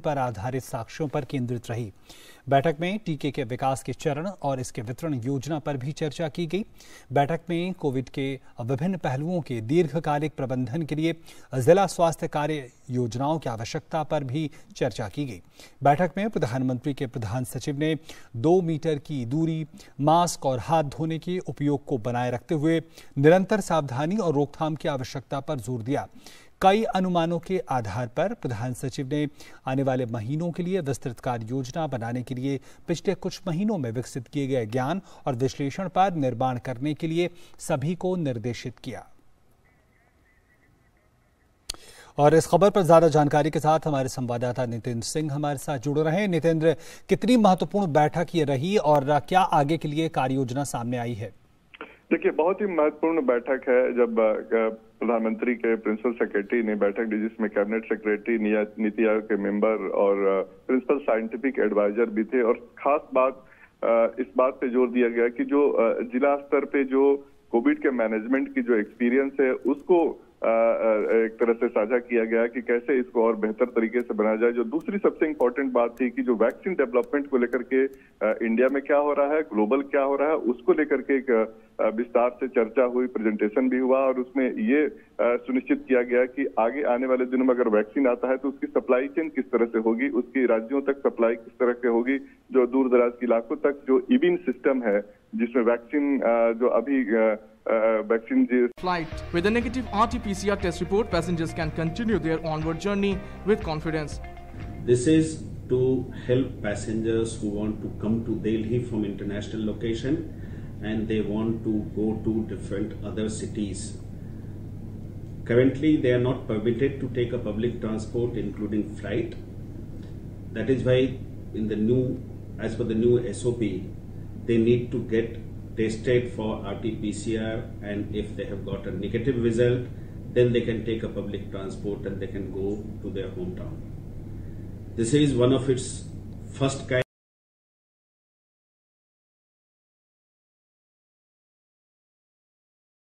पर आधारित साक्ष्यों पर केंद्रित रही। बैठक में टीके के विकास के चरण और इसके वितरण योजना पर भी चर्चा की गई। बैठक में कोविड के विभिन्न पहलुओं के दीर्घकालिक प्रबंधन के लिए जिला स्वास्थ्य कार्य योजनाओं की आवश्यकता पर भी चर्चा की गई। बैठक में प्रधानमंत्री के प्रधान सचिव ने दो मीटर की दूरी, मास्क और हाथ धोने के उपयोग को बनाए रखते हुए निरंतर सावधानी और रोकथाम की आवश्यकता पर ज़ोर दिया। कई अनुमानों के आधार पर प्रधान सचिव ने आने वाले महीनों के लिए विस्तृत कार्य योजना बनाने के लिए पिछले कुछ महीनों में विकसित किए गए ज्ञान और विश्लेषण पर निर्माण करने के लिए सभी को निर्देशित किया। और इस खबर पर ज़्यादा जानकारी के साथ हमारे संवाददाता नितेंद्र सिंह हमारे साथ जुड़ रहे हैं। नितेंद्र कितनी महत्वपूर्ण बैठक ये रही और क्या आगे के लिए कार्य योजना सामने आई है? देखिए, बहुत ही महत्वपूर्ण बैठक है जब प्रधानमंत्री के प्रिंसिपल सेक्रेटरी ने बैठक दी, जिसमें कैबिनेट सेक्रेटरी नीति आयोग के मेंबर और प्रिंसिपल साइंटिफिक एडवाइजर भी थे। और खास बात इस बात पे ज़ोर दिया गया कि जो जिला स्तर पे जो कोविड के मैनेजमेंट की जो एक्सपीरियंस है, उसको एक तरह से साझा किया गया कि कैसे इसको और बेहतर तरीके से बनाया जाए। जो दूसरी सबसे इंपॉर्टेंट बात थी कि जो वैक्सीन डेवलपमेंट को लेकर के इंडिया में क्या हो रहा है, ग्लोबल क्या हो रहा है, उसको लेकर के एक विस्तार से चर्चा हुई प्रेजेंटेशन भी हुआ और उसमें ये सुनिश्चित किया गया कि आगे आने वाले दिनों में अगर वैक्सीन आता है तो उसकी सप्लाई चेन किस तरह से होगी उसकी राज्यों तक सप्लाई किस तरह से होगी जो दूर दराज के इलाकों तक जो इविन सिस्टम है जिसमें वैक्सीन जो अभी flight with negative RTPCR test report passengers can continue their onward journey with confidence this is to help passengers who want to come to Delhi from international location and they want to go to different other cities. Currently, they are not permitted to take a public transport, including flight. That is why, in the new, as per the new SOP, they need to get tested for RT-PCR, and if they have got a negative result, then they can take a public transport and they can go to their hometown. This is one of its first kind.